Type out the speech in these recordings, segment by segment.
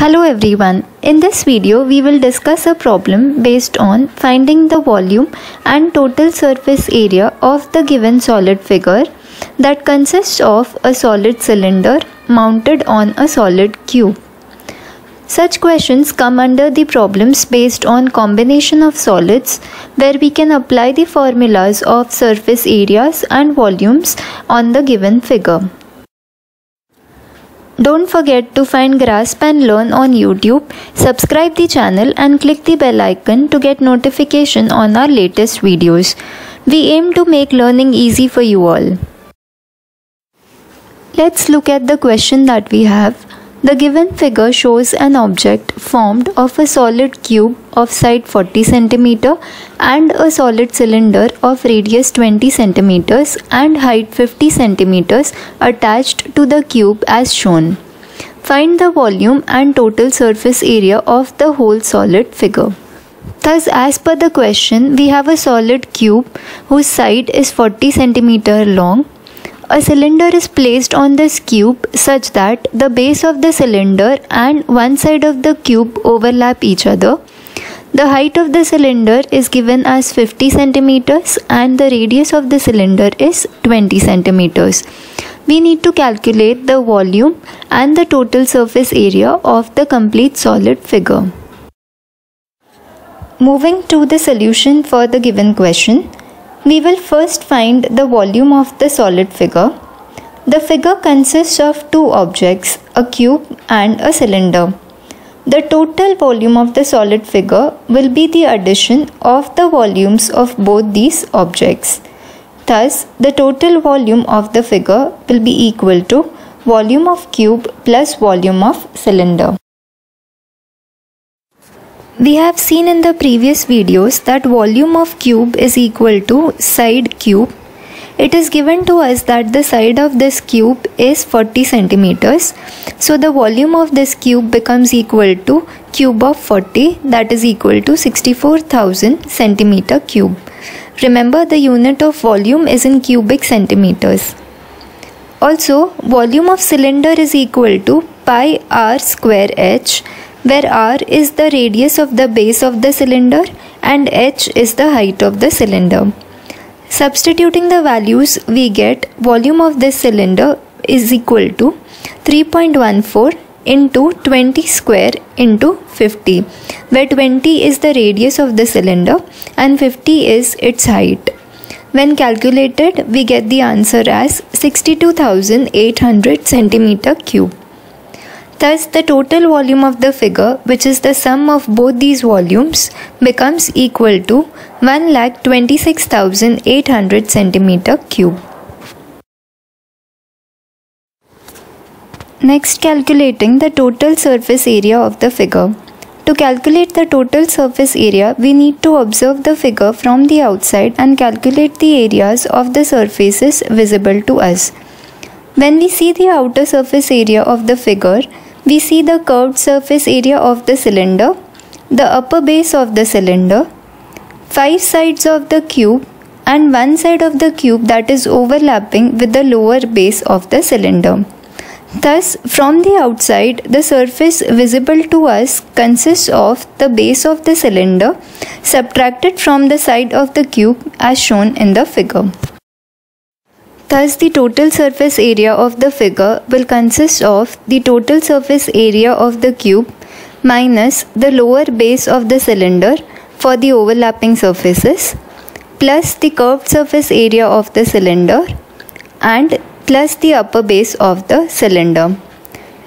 Hello everyone. In this video we will discuss a problem based on finding the volume and total surface area of the given solid figure that consists of a solid cylinder mounted on a solid cube. Such questions come under the problems based on combination of solids where we can apply the formulas of surface areas and volumes on the given figure. Don't forget to find Grasp and Learn on YouTube, subscribe the channel and click the bell icon to get notification on our latest videos. We aim to make learning easy for you all. Let's look at the question that we have. The given figure shows an object formed of a solid cube of side 40 cm and a solid cylinder of radius 20 cm and height 50 cm attached to the cube as shown. Find the volume and total surface area of the whole solid figure. Thus, as per the question, we have a solid cube whose side is 40 cm long a cylinder is placed on this cube such that the base of the cylinder and one side of the cube overlap each other. The height of the cylinder is given as 50 centimeters and the radius of the cylinder is 20 centimeters. We need to calculate the volume and the total surface area of the complete solid figure. Moving to the solution for the given question, we will first find the volume of the solid figure. The figure consists of two objects, a cube and a cylinder. The total volume of the solid figure will be the addition of the volumes of both these objects. Thus, the total volume of the figure will be equal to volume of cube plus volume of cylinder. We have seen in the previous videos that volume of cube is equal to side cube. It is given to us that the side of this cube is 40 centimeters. So the volume of this cube becomes equal to cube of 40 that is equal to 64,000 centimeter cube. Remember the unit of volume is in cubic centimeters. Also volume of cylinder is equal to pi r square h where r is the radius of the base of the cylinder and h is the height of the cylinder. Substituting the values we get volume of this cylinder is equal to 3.14 into 20 square into 50 where 20 is the radius of the cylinder and 50 is its height. When calculated we get the answer as 62,800 centimeter cube. Thus, the total volume of the figure, which is the sum of both these volumes, becomes equal to 1,26,800 centimeter cube. Next, calculating the total surface area of the figure. To calculate the total surface area, we need to observe the figure from the outside and calculate the areas of the surfaces visible to us. When we see the outer surface area of the figure, we see the curved surface area of the cylinder, the upper base of the cylinder, five sides of the cube and one side of the cube that is overlapping with the lower base of the cylinder. Thus, from the outside, the surface visible to us consists of the base of the cylinder subtracted from the side of the cube as shown in the figure. Thus, the total surface area of the figure will consist of the total surface area of the cube minus the lower base of the cylinder for the overlapping surfaces plus the curved surface area of the cylinder and plus the upper base of the cylinder.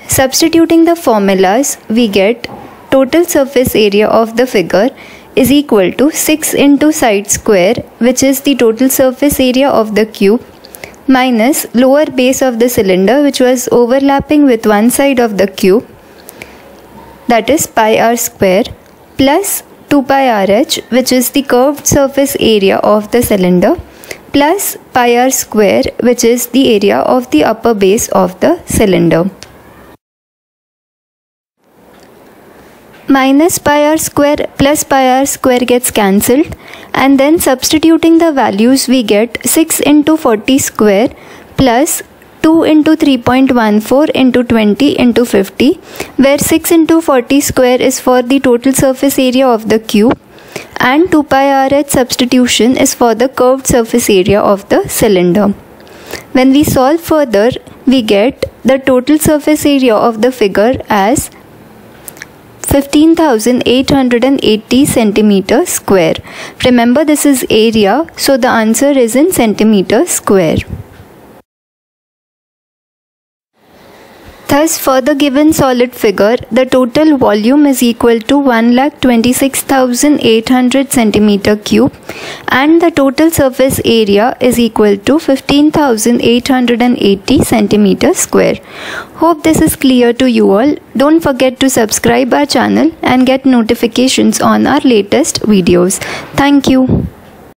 Substituting the formulas, we get total surface area of the figure is equal to 6 into side square which is the total surface area of the cube minus lower base of the cylinder which was overlapping with one side of the cube that is pi r square plus 2 pi rh which is the curved surface area of the cylinder plus pi r square which is the area of the upper base of the cylinder. Minus pi r square plus pi r square gets cancelled and then substituting the values we get 6 into 40 square plus 2 into 3.14 into 20 into 50 where 6 into 40 square is for the total surface area of the cube and 2 pi rh substitution is for the curved surface area of the cylinder. When we solve further, we get the total surface area of the figure as 15,880 centimeter square. Remember this is area so the answer is in centimeter square. Thus, for the given solid figure, the total volume is equal to 1,26,800 centimeter cube and the total surface area is equal to 15,880 centimeter square. Hope this is clear to you all. Don't forget to subscribe our channel and get notifications on our latest videos. Thank you.